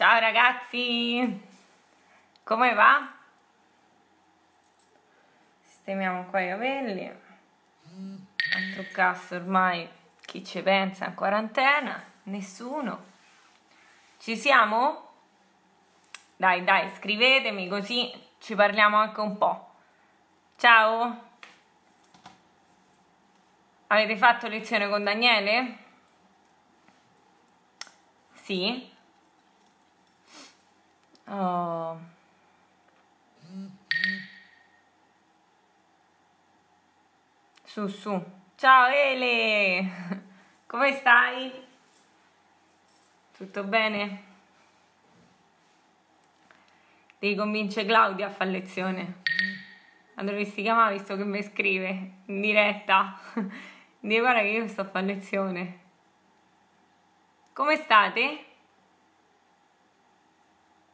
Ciao ragazzi, come va? Sistemiamo qua i capelli. A truccasso ormai chi ci pensa in quarantena? Nessuno. Ci siamo? Dai, dai, scrivetemi così ci parliamo anche un po'. Ciao! Avete fatto lezione con Daniele? Sì? Oh. Su, su. Ciao Ele! Come stai? Tutto bene? Devi convincere Claudia a fare lezione. La dovresti chiamare visto che mi scrive in diretta. Dio guarda che io sto a fare lezione. Come state?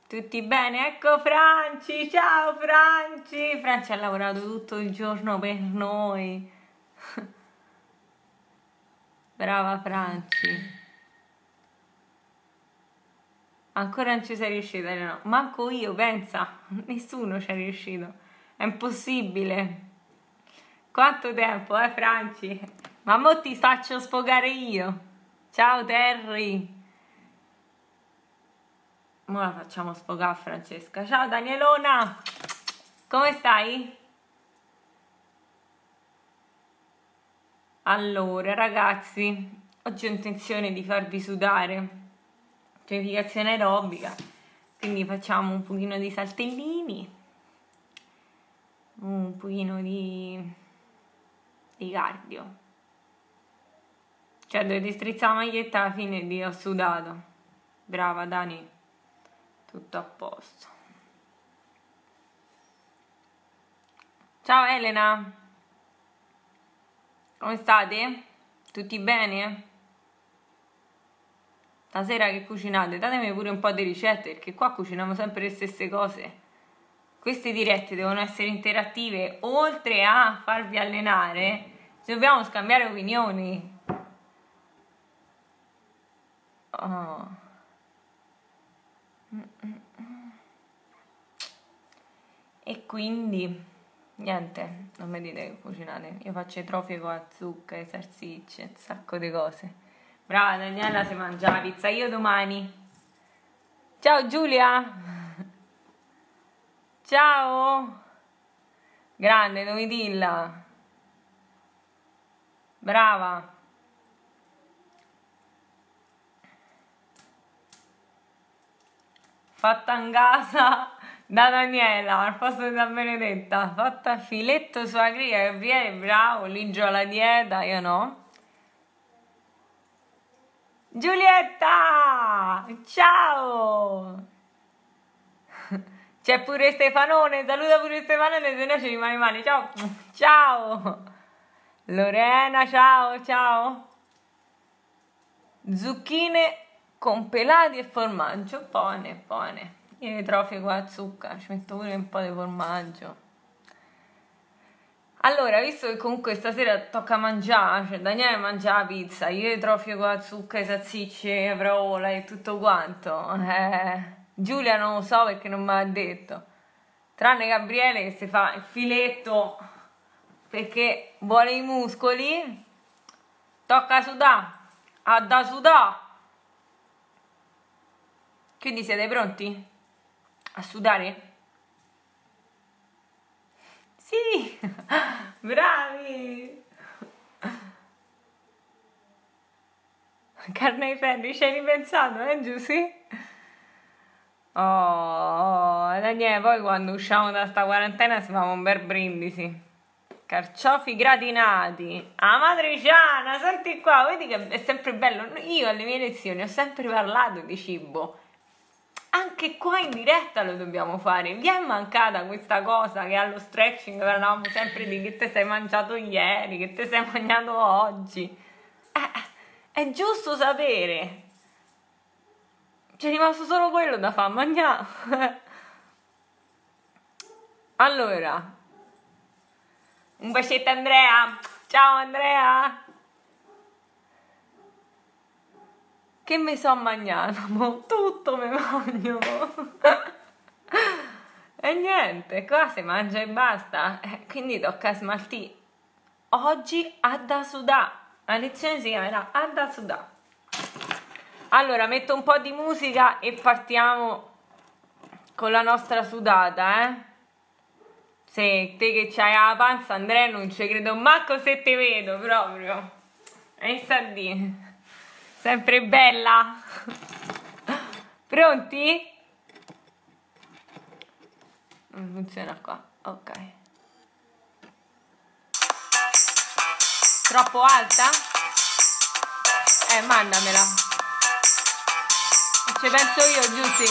Tutti bene? Ecco Franci, ciao Franci! Franci ha lavorato tutto il giorno per noi. Brava Franci. Ancora non ci sei riuscita, no? Manco io, pensa. Nessuno ci è riuscito. È impossibile. Quanto tempo, eh Franci? Ma mo ti faccio sfogare io. Ciao Terry. Ora la facciamo sfogare Francesca. Ciao Danielona. Come stai? Allora ragazzi, oggi ho intenzione di farvi sudare. Pianificazione aerobica. Quindi facciamo un pochino di saltellini. Un pochino di, di cardio. Cioè, dovete strizzare la maglietta alla fine di ho sudato. Brava Dani. Tutto a posto. Ciao Elena. Come state? Tutti bene? Stasera che cucinate? Datemi pure un po' di ricette perché qua cuciniamo sempre le stesse cose. Queste dirette devono essere interattive, oltre a farvi allenare, dobbiamo scambiare opinioni Oh. E quindi, niente, non mi dite che cucinate. Io faccio i trofi con zucca, i salsicce, un sacco di cose. Brava Daniela, si mangia la pizza io domani. Ciao Giulia! Ciao! Grande, Domitilla! Brava! fatta in casa da Daniela al posto da Benedetta, fatta filetto sulla griglia che viene bravo, Ligio alla dieta, io no. Giulietta! Ciao! C'è pure Stefanone, saluta pure Stefanone, se no ci rimane male. Ciao! Ciao! Lorena, ciao, ciao! Zucchine con pelati e formaggio, buone, buone. Io le trofie con la zucca, ci metto pure un po' di formaggio. Allora, visto che comunque stasera tocca mangiare, cioè Daniele mangia la pizza, io con la zucca, i salsicci, le provola e tutto quanto. Eh, Giulia non lo so perché non me l'ha detto. Tranne Gabriele che si fa il filetto perché vuole i muscoli. Tocca sudare, ha da sudare. Quindi siete pronti? A sudare? Sì! Bravi! Carne ai ferri, ci hai ripensato, eh Giusy? Oh, Daniele, poi quando usciamo da sta quarantena si fa un bel brindisi. Carciofi gratinati. Ah, matriciana, senti qua, vedi che è sempre bello. Io alle mie lezioni ho sempre parlato di cibo anche qua in diretta lo dobbiamo fare. Vi è mancata questa cosa che allo stretching parlavamo sempre di che ti sei mangiato ieri, che ti sei mangiato oggi. Eh, è giusto sapere. C'è rimasto solo quello da far mangiare. allora, un bacetto Andrea. Ciao Andrea. Che mi sono mangiato? Tutto tutto mi mangio. e niente, qua si mangia e basta. Eh, quindi tocca smaltire. Oggi ha da sudà. La lezione si chiamerà ha da sudà. Allora, metto un po' di musica e partiamo con la nostra sudata, eh? Se te che c'hai la panza, Andrea, non ci credo manco se te vedo proprio. E sta di. Sempre bella. Pronti? Non funziona qua. Ok. Troppo alta? Eh, mandamela. Ci penso io, Giussi.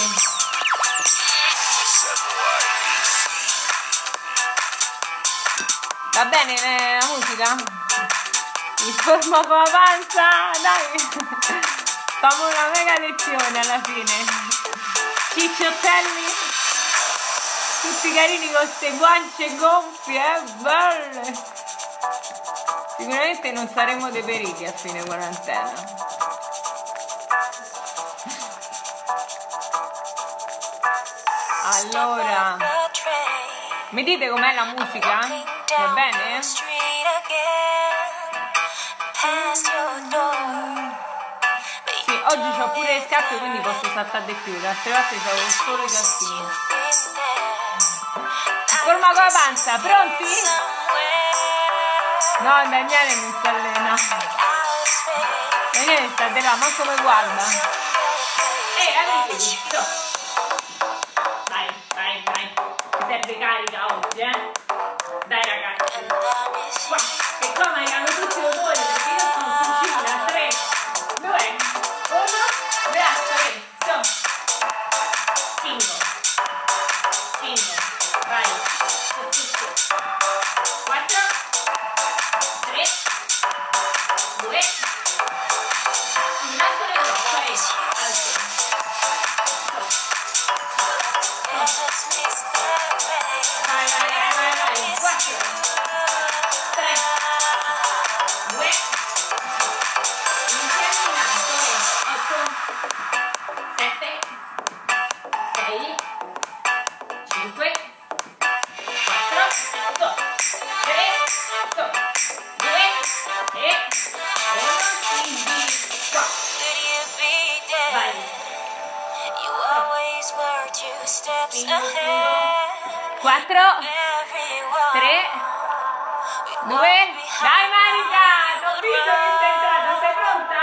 Va bene eh, la musica? Mi formo con la panza, dai! Famo una mega lezione alla fine. Cicciottelli, tutti carini con queste guance gonfie, eh, belle! Sicuramente non saremo deperiti a fine quarantena. Allora, mi dite com'è la musica? Va bene? Sì, oggi ho pure le scarpe quindi posso saltare di più, le altre volte c'avevo solo i calzini. Forma con la panza, pronti? No, Daniele non si allena. Daniele sta di là, ma come guarda? Ehi, amici, Vai, vai, vai. Mi serve carica oggi, eh? Dai ragazzi. Qua, e qua mancano tutti i odori 4, 3, 9, dai Marita, non visto che sei pronta?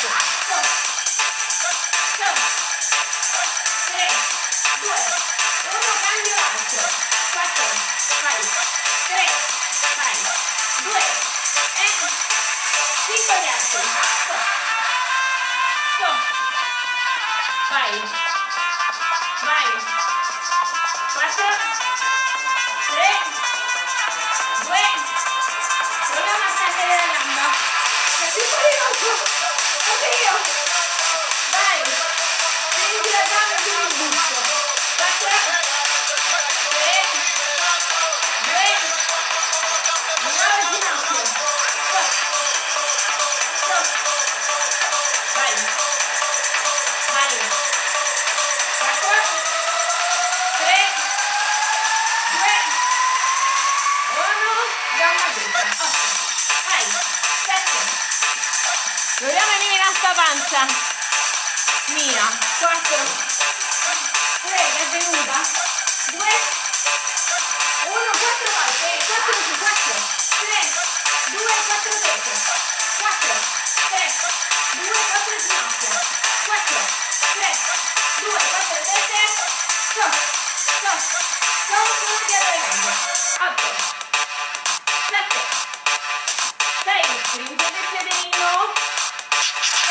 Ginocchio alto,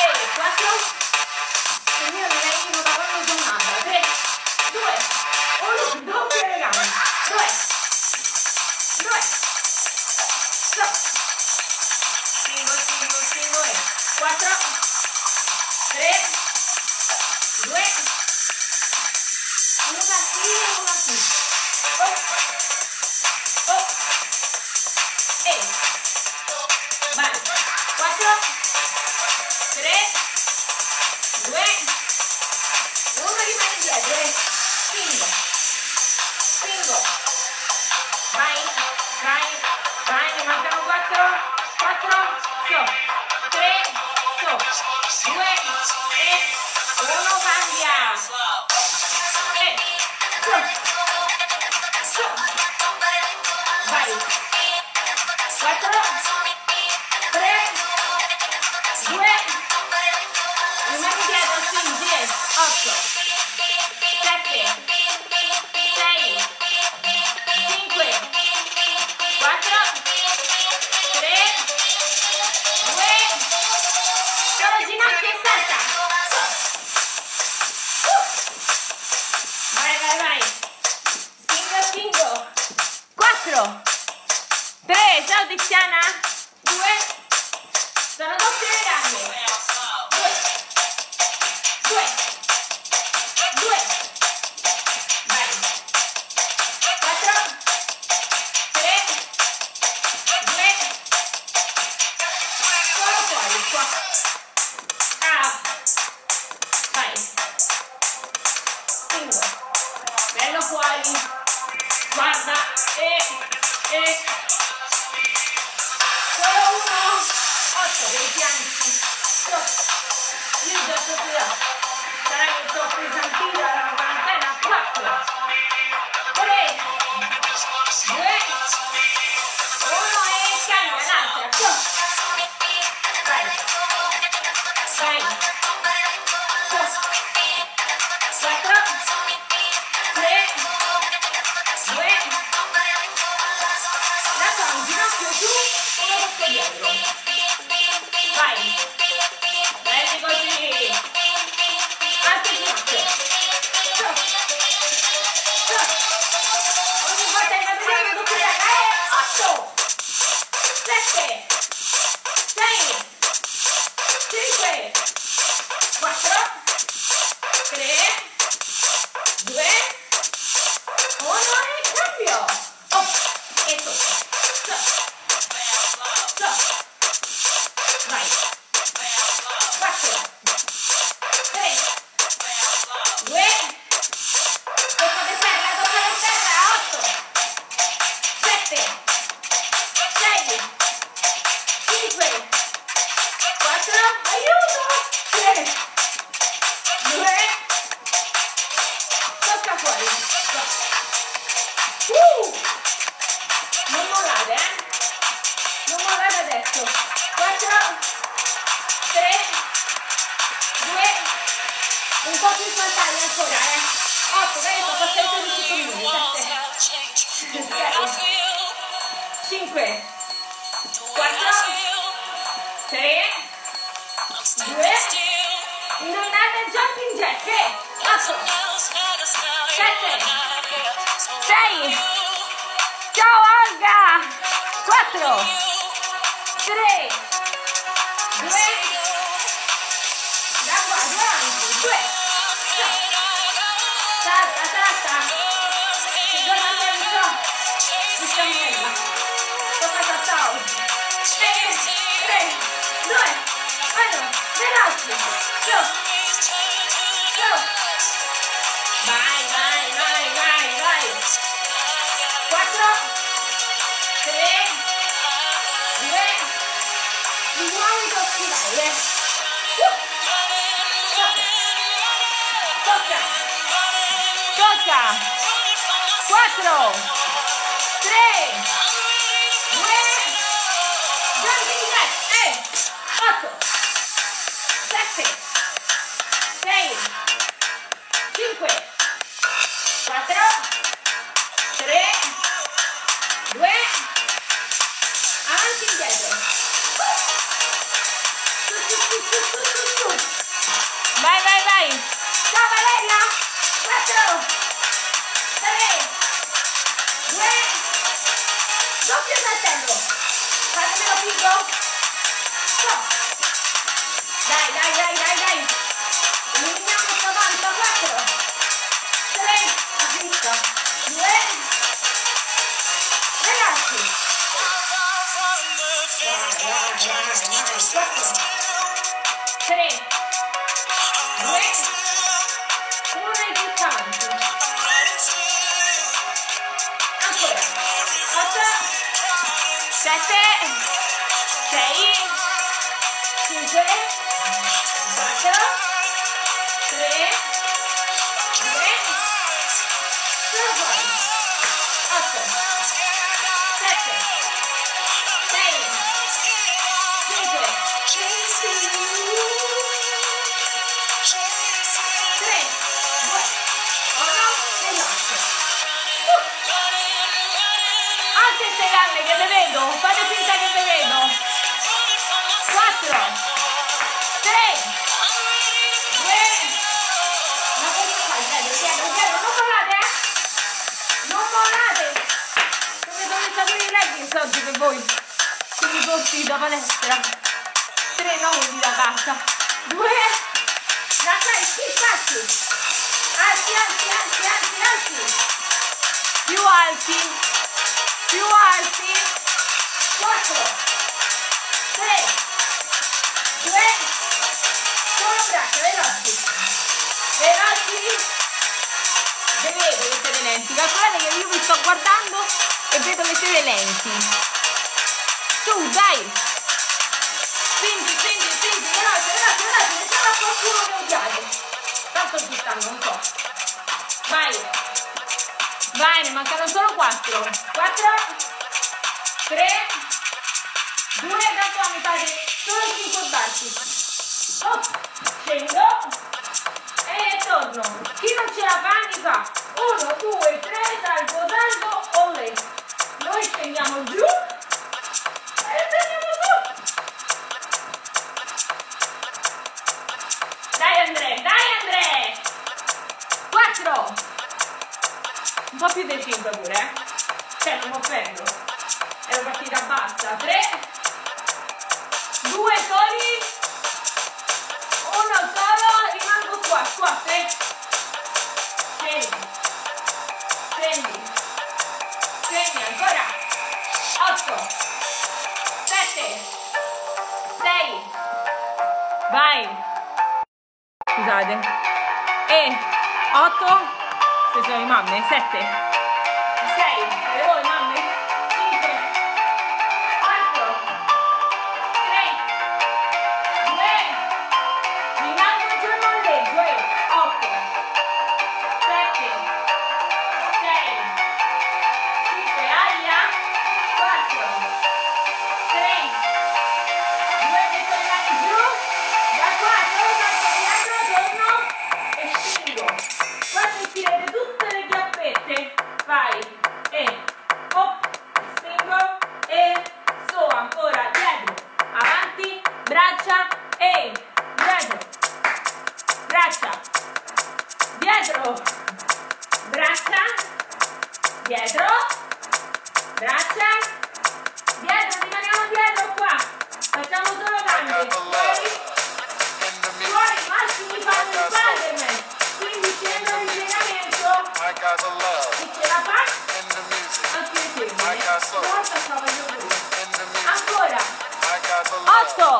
e 2, 4, 3, Gambe che le vedo, fate finta che le vedo. 4, 3, 2, ma cosa fai? Chiedo, chiedo, chiedo, non mollate, eh? Non mollate! Come dovete sapere i leggings oggi per voi? Quindi posti da palestra. 3 nodi da casa. 2, da casa, sì, facci. Alti, alti, alti, alti, alti. Più alti. Più alti. 4, 3, 2, solo braccia, veloci. Veloci. Ve vedo che siete lenti. Calcolate che io vi sto guardando e vedo che siete lenti. Su, dai. Spingi, spingi, spingi, veloce, veloce, veloce. Diciamo a qualcuno che odiate. Tanto ci stanno, non so. Vai. Vai, ne mancano solo 4. 4, 3, 2, tanto a metà di solo 5 barchi. Oh, scendo e torno. Chi non ce la fa mi fa 1, 2, 3, salgo, salgo, olè. Noi scendiamo giù e scendiamo su. Dai Andrea, dai Andrea. 4. Un po' più del 5 pure, eh. Cioè, non mi offendo. Ero partita bassa. 3. 2 soli. Uno solo. Rimango qua, qua, eh. Scendi. Scendi. Scendi ancora. 8. 7. 6. Vai. Scusate. E 8. Se sono le mamme. 7.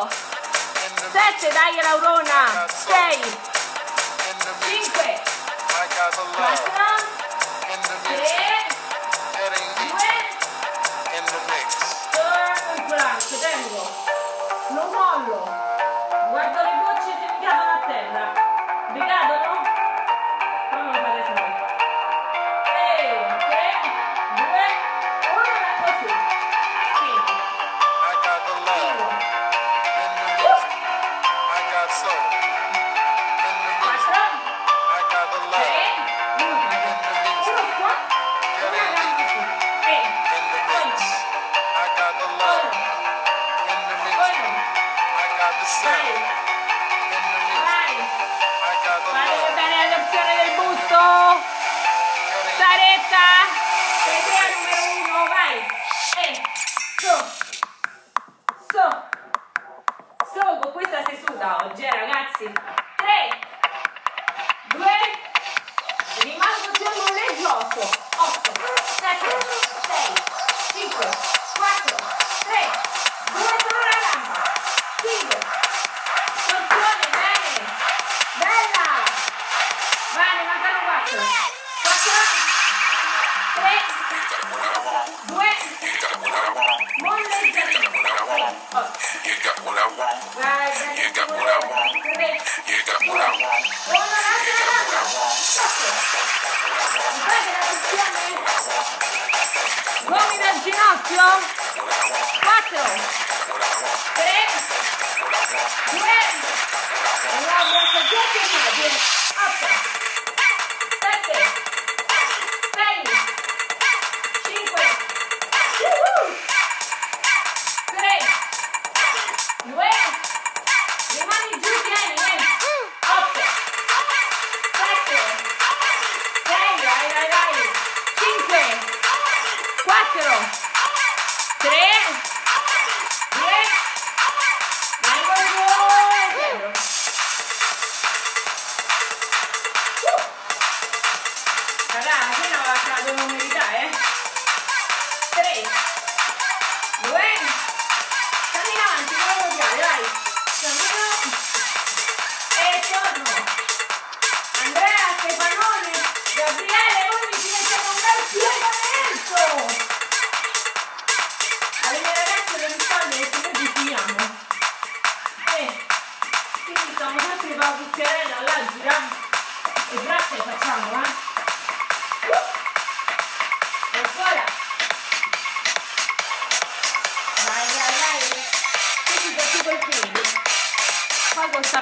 8 7 dai Laurona 6 5 4 want. You got what I want. You got what I want. You got what I want. Uomini al ginocchio. 4.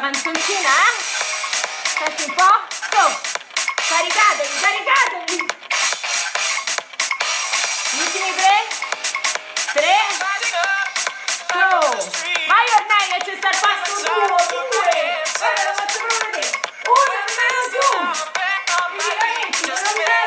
vai me sentir, né? Um pó, sou. Carigada, carigada. Último e três. Três. Sou. Vai, Ornay, a gente está para tudo. Vai, vai, vai, vai, vai, vai, vai, vai,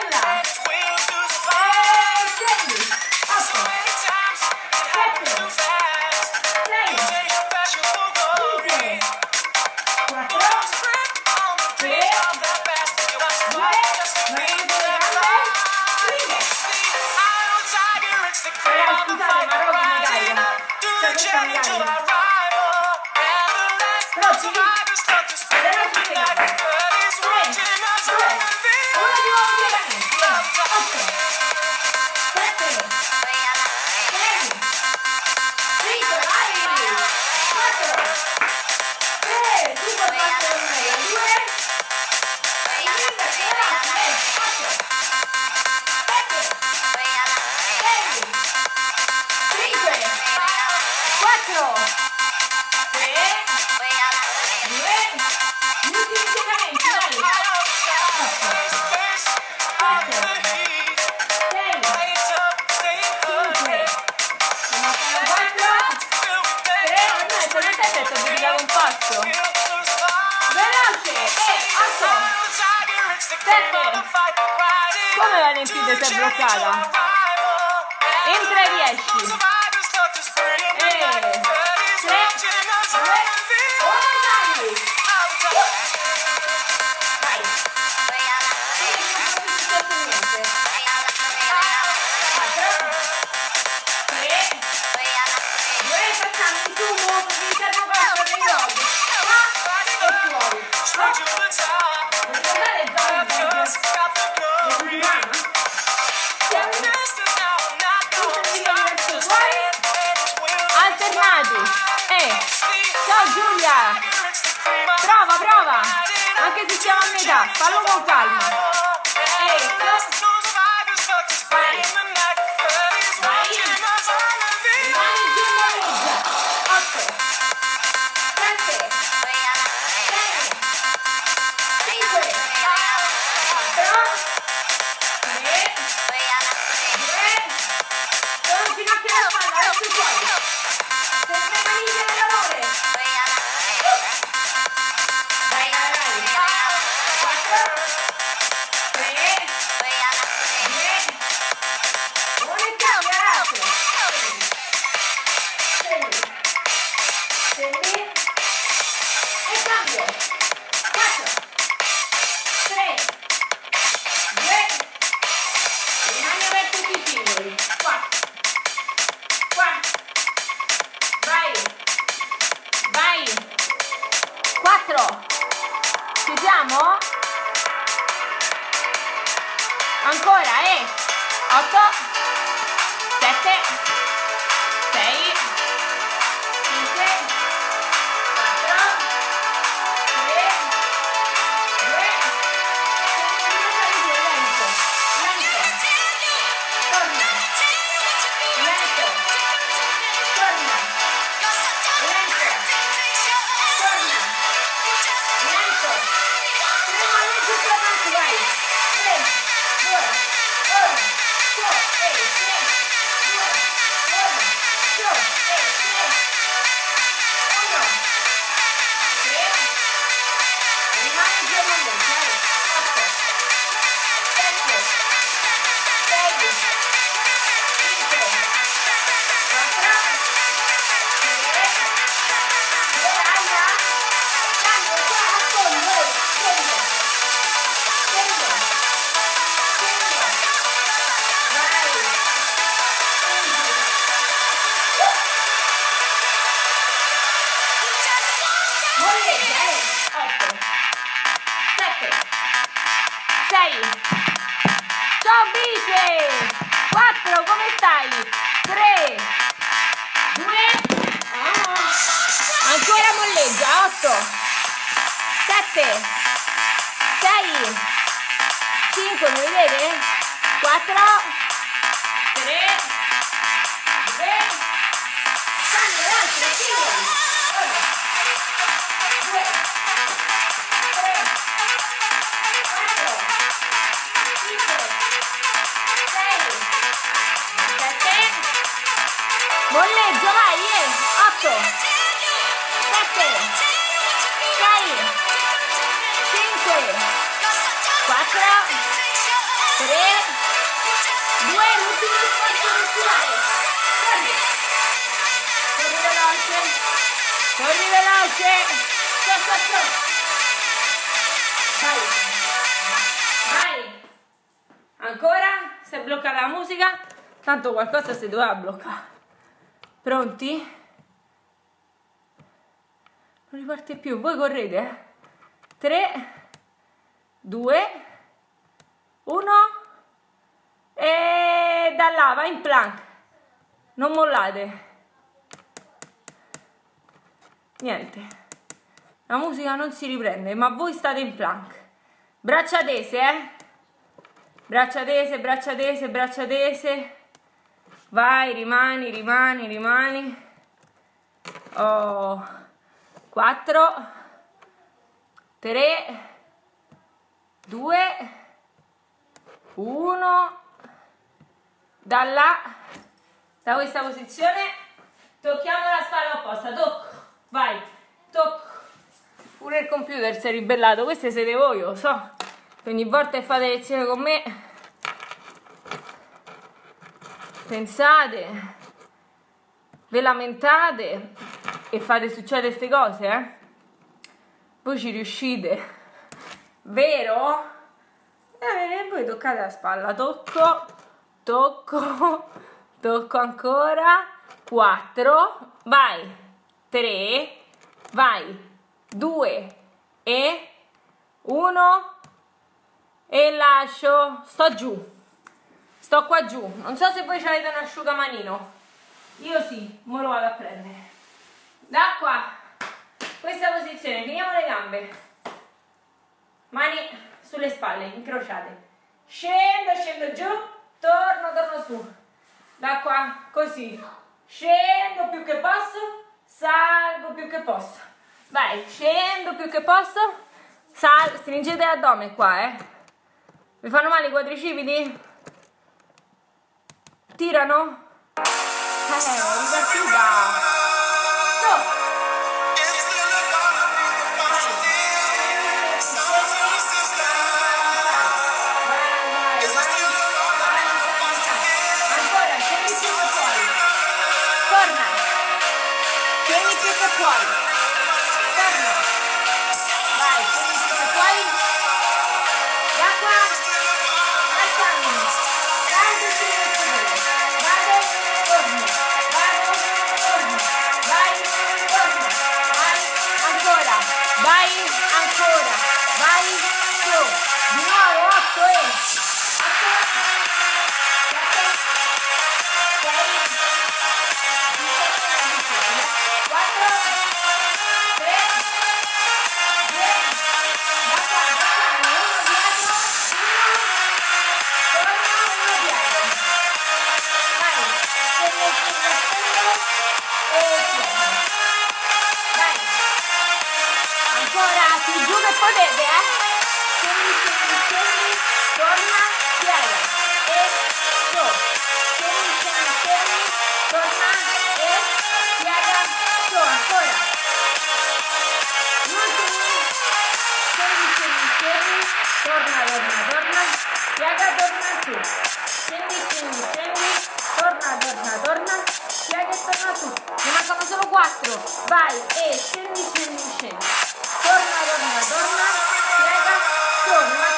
Not to go. in più ti sei bloccata. Entra e riesci. Stai? 3, 2, ancora molleggia, 8, 7, 6, 5, mi vedete? 4, 3, 2, cambio l'altro, singoli, 1, tanto qualcosa si doveva bloccare, pronti? Non riparte più, voi correte, 3, 2, 1 e da là va in plank. Non mollate. Niente. La musica non si riprende ma voi state in plank. Braccia tese eh? Braccia tese braccia tese braccia tese vai rimani rimani rimani. Oh 4 3 2 1 da là da questa posizione tocchiamo la spalla opposta. Tocco vai tocco pure il computer si è ribellato. Queste siete voi lo so. Ogni volta che fate lezione con me pensate ve lamentate e fate succedere queste cose eh voi ci riuscite vero? Eh, voi toccate la spalla, tocco, tocco, tocco ancora, 4, vai, 3, vai, 2 e uno e lascio. Sto giù. Sto qua giù. Non so se voi avete un asciugamanino. Io sì, mo lo vado a prendere. Da qua. Questa posizione, finiamo le gambe. Mani sulle spalle, incrociate. Scendo, scendo giù, torno, torno su. Da qua, così. Scendo più che posso, salgo più che posso. Vai, scendo più che posso, sal, stringete l'addome qua, eh. Vi fanno male i quadricipiti? Tirano? Eh, 4 vai e scendi scendi scendi. Torna torna torna. Piega torna.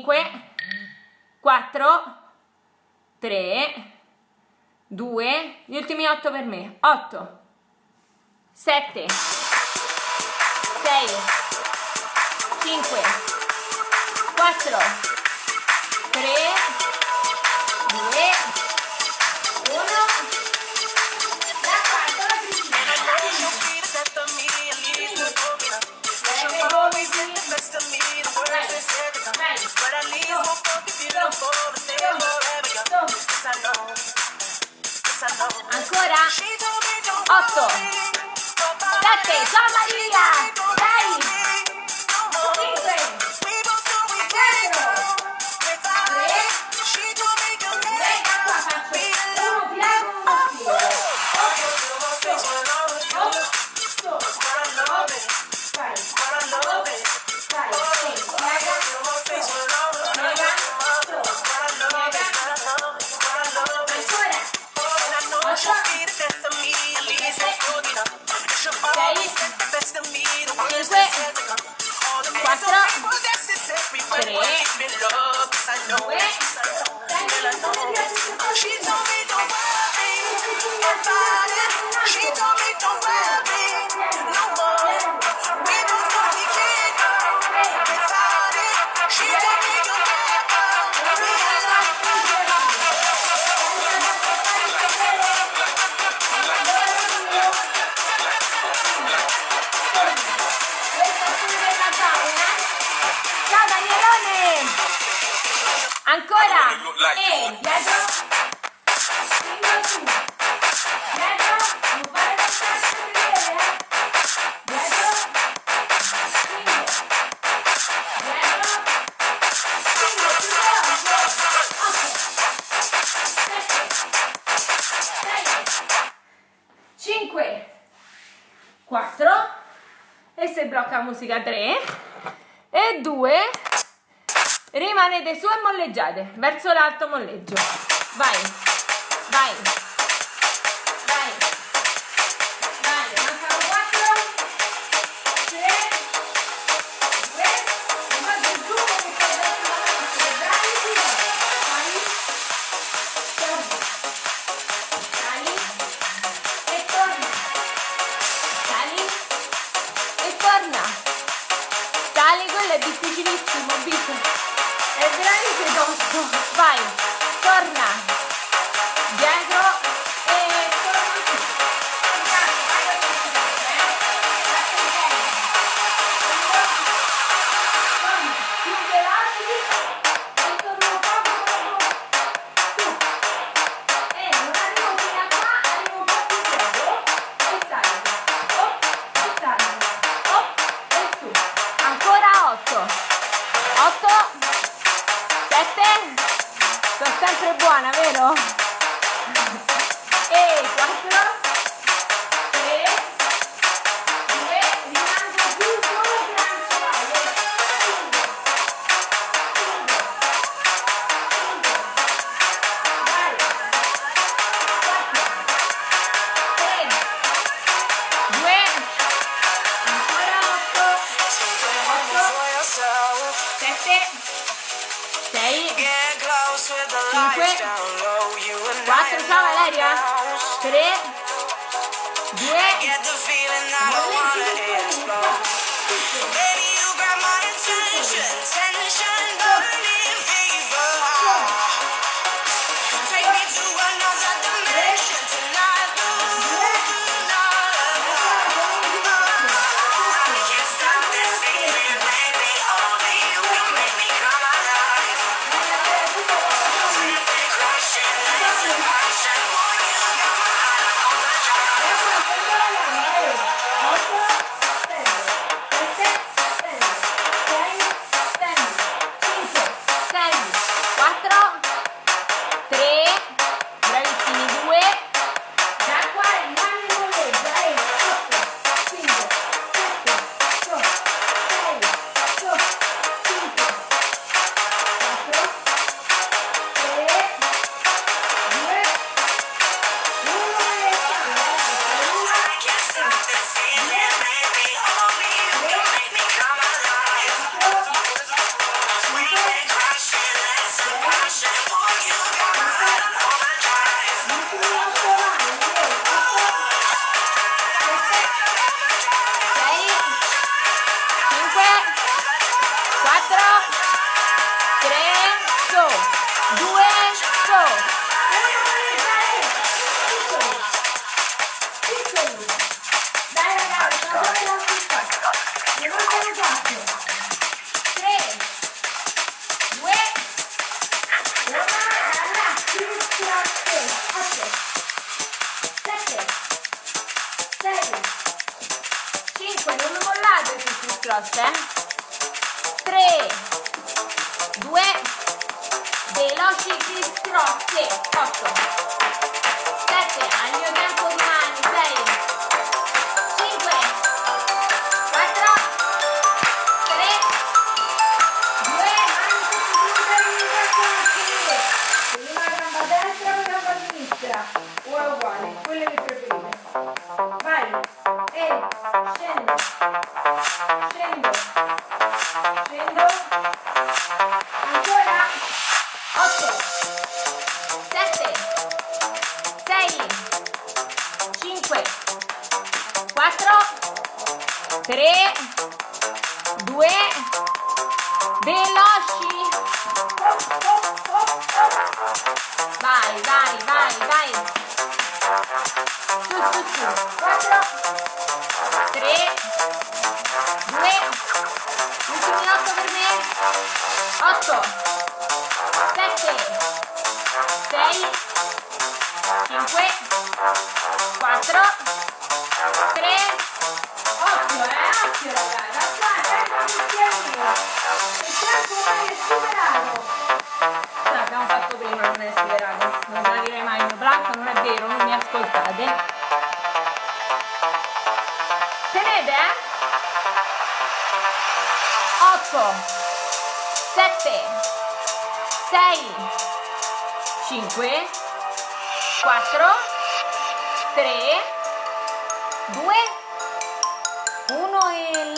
5. 4. 3. 2. Gli ultimi 8 per me. 8. 7. 6. 5. 4. 3. 2. 1. Da. Ancora? 8 7 ciao Maria. 6 rosica 3 e 2 rimanete su e molleggiate verso l'alto molleggio. Vai.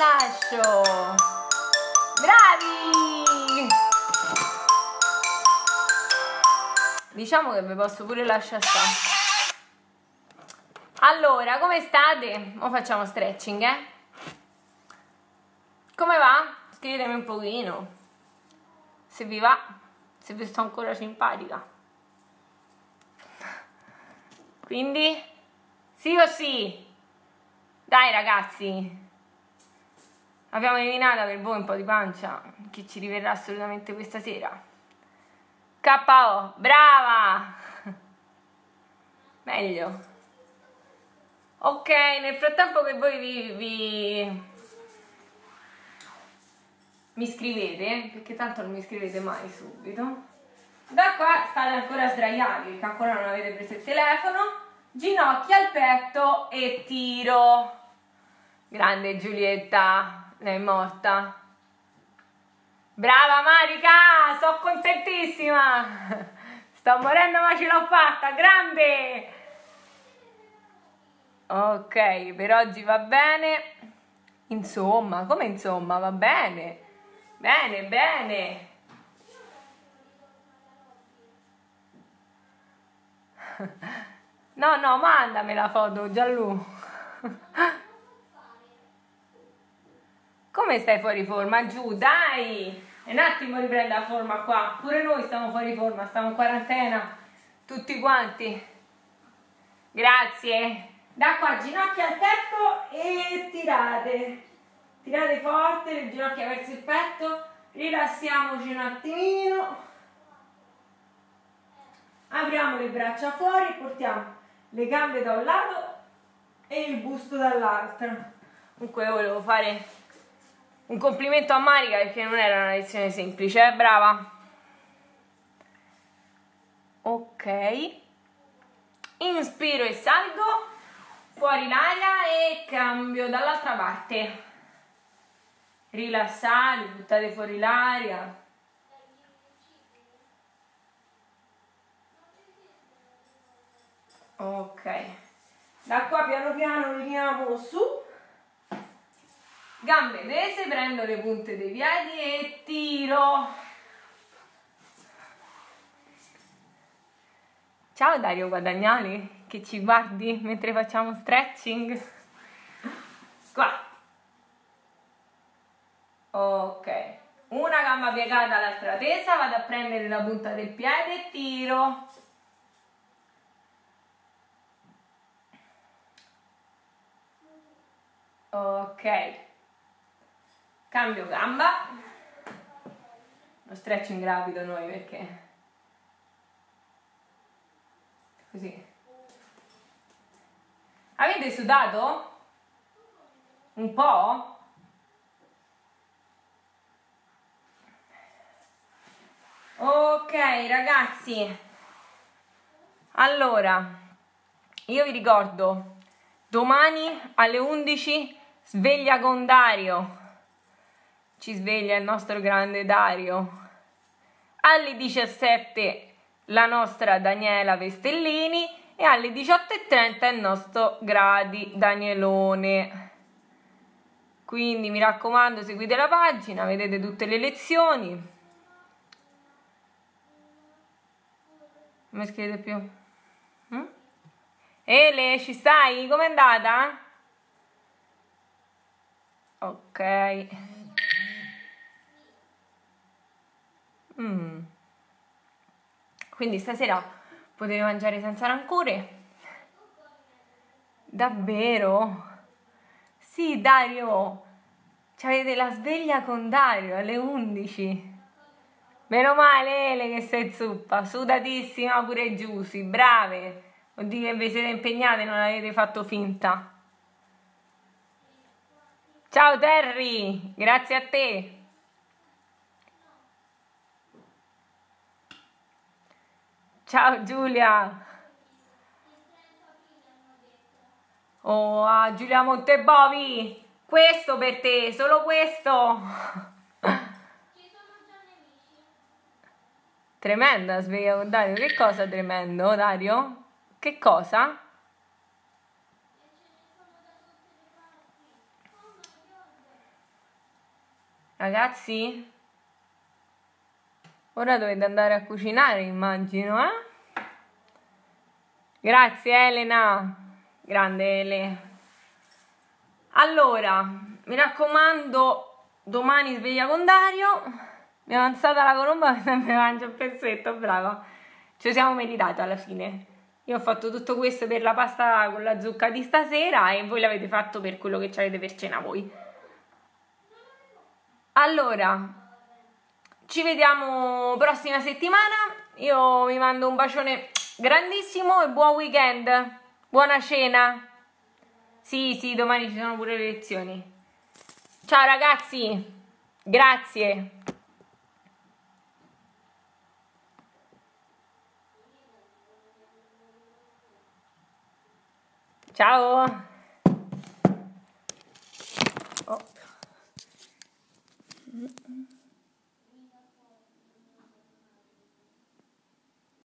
E lascio. Bravi! Diciamo che vi posso pure lasciare stare. Allora, come state? Ora facciamo stretching, eh? Come va? Scrivetemi un pochino. Se vi va, se vi sto ancora simpatica. Quindi, sì o sì? Dai ragazzi, abbiamo eliminato per voi un po' di pancia che ci riverrà assolutamente questa sera. KO, brava! Meglio. Ok, nel frattempo che voi vi, vi, mi scrivete, perché tanto non mi scrivete mai subito, da qua state ancora sdraiati, perché ancora non avete preso il telefono, ginocchia al petto e tiro. Grande Giulietta, lei è morta. Brava Marica, sono contentissima. Sto morendo ma ce l'ho fatta, grande. Ok, per oggi va bene. Insomma, come insomma, va bene. Bene, bene. No, no, mandami la foto, Giallù. Come stai fuori forma? Giù, dai! Un attimo riprende la forma qua. Pure noi stiamo fuori forma, stiamo in quarantena. Tutti quanti. Grazie. Da qua, ginocchia al petto e tirate. Tirate forte, le ginocchia verso il petto. Rilassiamoci un attimino. Apriamo le braccia fuori e portiamo le gambe da un lato e il busto dall'altro. Comunque volevo fare un complimento a Marica perché non era una lezione semplice, eh? brava. Ok. Inspiro e salgo, fuori l'aria e cambio dall'altra parte. Rilassate, buttate fuori l'aria. Ok. Da qua piano piano veniamo su. Gambe tese, prendo le punte dei piedi e tiro. Ciao Dario Guadagnali, che ci guardi mentre facciamo stretching. Qua. Ok. Una gamba piegata, l'altra tesa, vado a prendere la punta del piede e tiro. Ok. Cambio gamba. Lo stretching rapido noi perché così. Avete sudato? Un po'? Ok ragazzi, allora io vi ricordo domani alle 11 sveglia con Dario, ci sveglia il nostro grande Dario, alle 17 la nostra Daniela Vestellini e alle 18.30 il nostro Gradi Danielone. Quindi mi raccomando, seguite la pagina, vedete tutte le lezioni. Non mi scrivete più? Mm? Ele, ci stai? Com'è andata? Ok. Mm. Quindi stasera potevi mangiare senza rancore? Davvero? Sì, Dario. C'avete la sveglia con Dario alle 11. Meno male Ele che sei zuppa, sudatissima pure Giusy, brave. Oddio che vi siete impegnate, non avete fatto finta. Ciao Terry, grazie a te. Ciao Giulia. Oh, a Giulia Montebovi, questo per te, solo questo. Tremenda sveglia con Dario. Che cosa tremendo, Dario? Che cosa? Ragazzi? Ora dovete andare a cucinare, immagino, eh? Grazie Elena. Grande Ele. Allora, mi raccomando, domani sveglia con Dario. Mi è avanzata la colomba mi mangia un pezzetto, brava. Ci siamo meritati alla fine. Io ho fatto tutto questo per la pasta con la zucca di stasera e voi l'avete fatto per quello che avete per cena voi. Allora, ci vediamo prossima settimana. Io vi mando un bacione grandissimo e buon weekend. Buona cena. Sì, sì, domani ci sono pure le lezioni. Ciao ragazzi. Grazie. Ciao.